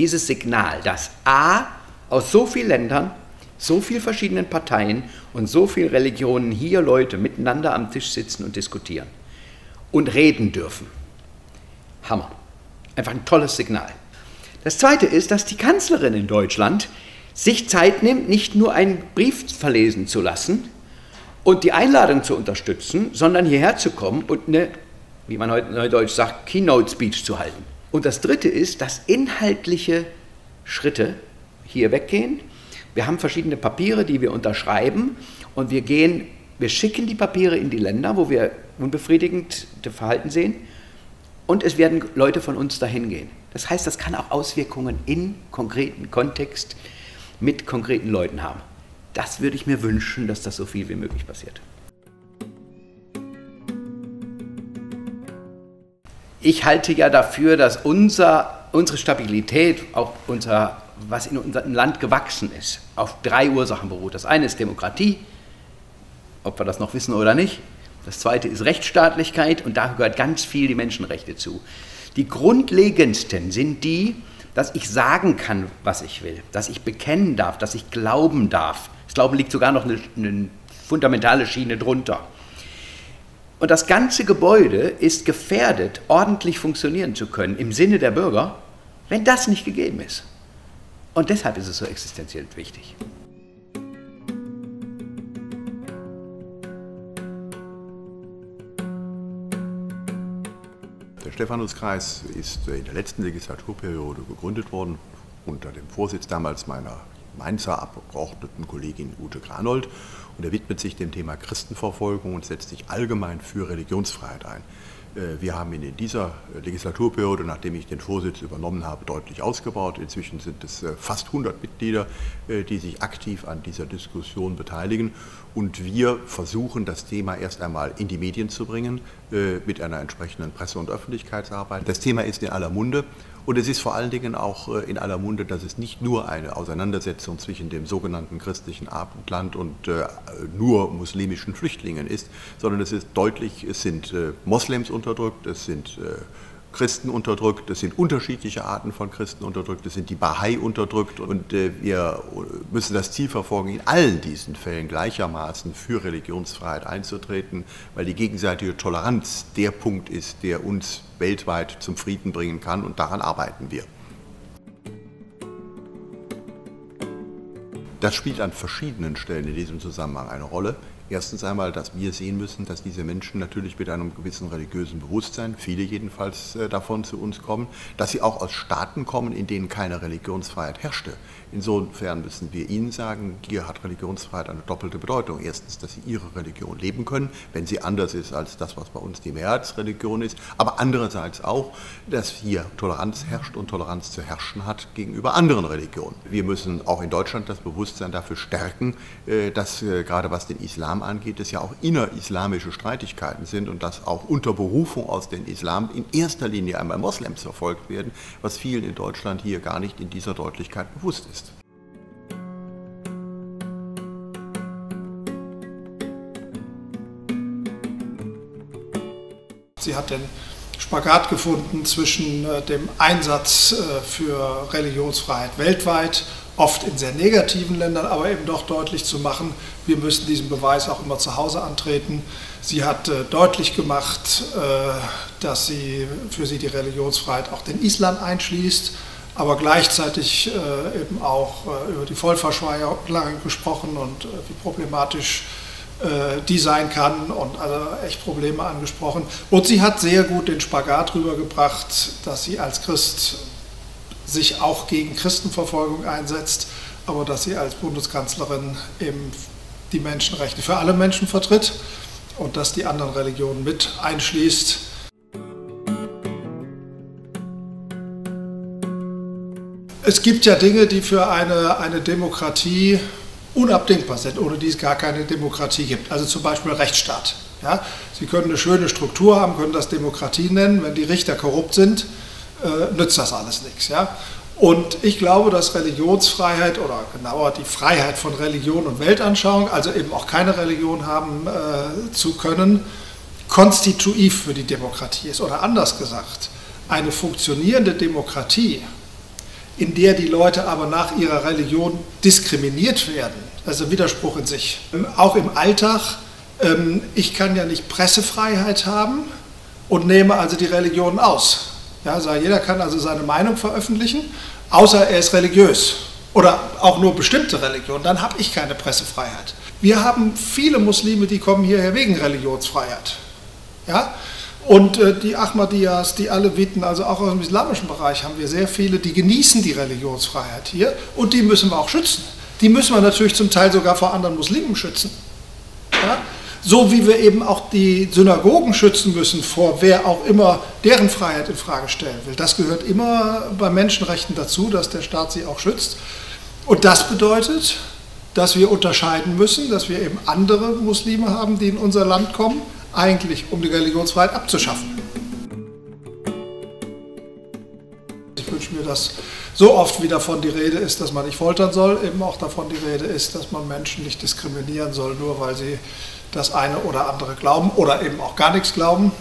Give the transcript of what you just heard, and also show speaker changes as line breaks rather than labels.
dieses Signal, dass A aus so vielen Ländern, so vielen verschiedenen Parteien und so vielen Religionen hier Leute miteinander am Tisch sitzen und diskutieren und reden dürfen. Hammer. Einfach ein tolles Signal. Das Zweite ist, dass die Kanzlerin in Deutschland sich Zeit nimmt, nicht nur einen Brief verlesen zu lassen und die Einladung zu unterstützen, sondern hierher zu kommen und eine, wie man heute neudeutsch sagt, Keynote-Speech zu halten. Und das Dritte ist, dass inhaltliche Schritte hier weggehen. Wir haben verschiedene Papiere, die wir unterschreiben und wir gehen, wir schicken die Papiere in die Länder, wo wir unbefriedigend Verhalten sehen und es werden Leute von uns dahin gehen. Das heißt, das kann auch Auswirkungen in konkreten Kontext mit konkreten Leuten haben. Das würde ich mir wünschen, dass das so viel wie möglich passiert. Ich halte ja dafür, dass unser, unsere Stabilität, auch unser, was in unserem Land gewachsen ist, auf drei Ursachen beruht. Das eine ist Demokratie, ob wir das noch wissen oder nicht. Das zweite ist Rechtsstaatlichkeit und da gehört ganz viel die Menschenrechte zu. Die grundlegendsten sind die, dass ich sagen kann, was ich will, dass ich bekennen darf, dass ich glauben darf. Das Glauben liegt sogar noch eine, eine fundamentale Schiene drunter. Und das ganze Gebäude ist gefährdet, ordentlich funktionieren zu können im Sinne der Bürger, wenn das nicht gegeben ist. Und deshalb ist es so existenziell wichtig.
Der Stephanuskreis ist in der letzten Legislaturperiode gegründet worden unter dem Vorsitz damals meiner Mainzer Abgeordneten Kollegin Ute Granold und er widmet sich dem Thema Christenverfolgung und setzt sich allgemein für Religionsfreiheit ein. Äh, wir haben ihn in dieser Legislaturperiode, nachdem ich den Vorsitz übernommen habe, deutlich ausgebaut. Inzwischen sind es äh, fast 100 Mitglieder, äh, die sich aktiv an dieser Diskussion beteiligen. Und wir versuchen, das Thema erst einmal in die Medien zu bringen, mit einer entsprechenden Presse- und Öffentlichkeitsarbeit. Das Thema ist in aller Munde. Und es ist vor allen Dingen auch in aller Munde, dass es nicht nur eine Auseinandersetzung zwischen dem sogenannten christlichen Abendland und nur muslimischen Flüchtlingen ist, sondern es ist deutlich, es sind Moslems unterdrückt, es sind äh, Christen unterdrückt, es sind unterschiedliche Arten von Christen unterdrückt, es sind die Bahai unterdrückt. Und äh, wir müssen das Ziel verfolgen, in allen diesen Fällen gleichermaßen für Religionsfreiheit einzutreten, weil die gegenseitige Toleranz der Punkt ist, der uns weltweit zum Frieden bringen kann. Und daran arbeiten wir. Das spielt an verschiedenen Stellen in diesem Zusammenhang eine Rolle. Erstens einmal, dass wir sehen müssen, dass diese Menschen natürlich mit einem gewissen religiösen Bewusstsein, viele jedenfalls äh, davon zu uns kommen, dass sie auch aus Staaten kommen, in denen keine Religionsfreiheit herrschte. Insofern müssen wir ihnen sagen, hier hat Religionsfreiheit eine doppelte Bedeutung. Erstens, dass sie ihre Religion leben können, wenn sie anders ist als das, was bei uns die Mehrheitsreligion ist, aber andererseits auch, dass hier Toleranz herrscht und Toleranz zu herrschen hat gegenüber anderen Religionen. Wir müssen auch in Deutschland das Bewusstsein dafür stärken, äh, dass äh, gerade was den Islam angeht, es ja auch innerislamische Streitigkeiten sind und dass auch unter Berufung aus dem Islam in erster Linie einmal Moslems verfolgt werden, was vielen in Deutschland hier gar nicht in dieser Deutlichkeit bewusst ist.
Sie hat den Spagat gefunden zwischen äh, dem Einsatz für Religionsfreiheit weltweit, oft in sehr negativen Ländern, aber eben doch deutlich zu machen, wir müssen diesen Beweis auch immer zu Hause antreten. Sie hat äh, deutlich gemacht, dass sie für sie die Religionsfreiheit auch den Islam einschließt, aber gleichzeitig eben auch über die Vollverschwörung gesprochen und wie problematisch äh, die sein kann und also echt Probleme angesprochen. Und sie hat sehr gut den Spagat rübergebracht, dass sie als Christ sich auch gegen Christenverfolgung einsetzt, aber dass sie als Bundeskanzlerin eben die Menschenrechte für alle Menschen vertritt und dass die anderen Religionen mit einschließt. Es gibt ja Dinge, die für eine, eine Demokratie unabdingbar sind, ohne die es gar keine Demokratie gibt. Also zum Beispiel Rechtsstaat. Ja? Sie können eine schöne Struktur haben, können das Demokratie nennen. Wenn die Richter korrupt sind, äh, nützt das alles nichts. Ja? Und ich glaube, dass Religionsfreiheit oder genauer die Freiheit von Religion und Weltanschauung, also eben auch keine Religion haben äh, zu können, konstitutiv für die Demokratie ist. Oder anders gesagt, eine funktionierende Demokratie in der die Leute aber nach ihrer Religion diskriminiert werden. Also Widerspruch in sich. Auch im Alltag, ähm, ich kann ja nicht Pressefreiheit haben und nehme also die Religion aus. Ja, also jeder kann also seine Meinung veröffentlichen, außer er ist religiös oder auch nur bestimmte Religionen, dann habe ich keine Pressefreiheit. Wir haben viele Muslime, die kommen hierher wegen Religionsfreiheit. Ja? Und äh, die Ahmadiyas, die Aleviten, also auch aus dem islamischen Bereich haben wir sehr viele, die genießen die Religionsfreiheit hier und die müssen wir auch schützen. Die müssen wir natürlich zum Teil sogar vor anderen Muslimen schützen. Ja? So wie wir eben auch die Synagogen schützen müssen vor wer auch immer deren Freiheit in Frage stellen will. Das gehört immer bei Menschenrechten dazu, dass der Staat sie auch schützt. Und das bedeutet, dass wir unterscheiden müssen, dass wir eben andere Muslime haben, die in unser Land kommen, eigentlich um die Religionsfreiheit abzuschaffen. Ich wünsche mir, dass so oft wie davon die Rede ist, dass man nicht foltern soll, eben auch davon die Rede ist, dass man Menschen nicht diskriminieren soll, nur weil sie das eine oder andere glauben oder eben auch gar nichts glauben.